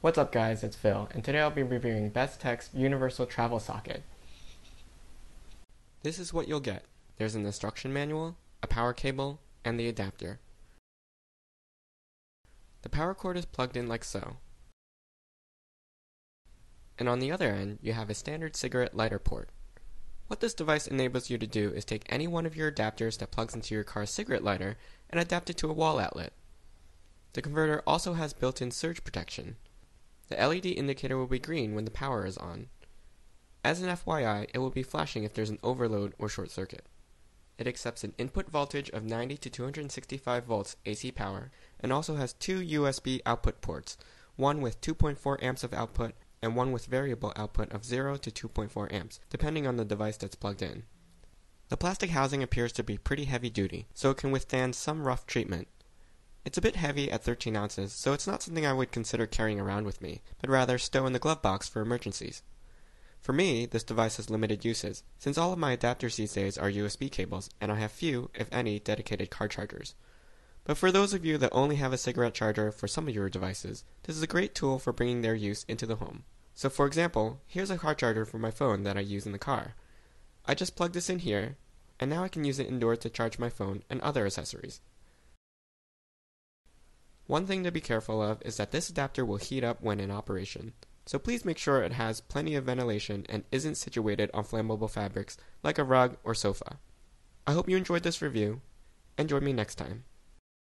What's up guys, it's Phil, and today I'll be reviewing Bestek's Universal Travel Socket. This is what you'll get. There's an instruction manual, a power cable, and the adapter. The power cord is plugged in like so. And on the other end, you have a standard cigarette lighter port. What this device enables you to do is take any one of your adapters that plugs into your car's cigarette lighter and adapt it to a wall outlet. The converter also has built-in surge protection. The LED indicator will be green when the power is on. As an FYI, it will be flashing if there's an overload or short circuit. It accepts an input voltage of 90 to 265 volts AC power and also has two USB output ports, one with 2.4 amps of output and one with variable output of 0 to 2.4 amps, depending on the device that's plugged in. The plastic housing appears to be pretty heavy duty, so it can withstand some rough treatment. It's a bit heavy at 13 ounces, so it's not something I would consider carrying around with me, but rather stow in the glove box for emergencies. For me, this device has limited uses, since all of my adapters these days are USB cables, and I have few, if any, dedicated car chargers. But for those of you that only have a cigarette charger for some of your devices, this is a great tool for bringing their use into the home. So for example, here's a car charger for my phone that I use in the car. I just plug this in here, and now I can use it indoors to charge my phone and other accessories. One thing to be careful of is that this adapter will heat up when in operation, so please make sure it has plenty of ventilation and isn't situated on flammable fabrics like a rug or sofa. I hope you enjoyed this review, and join me next time.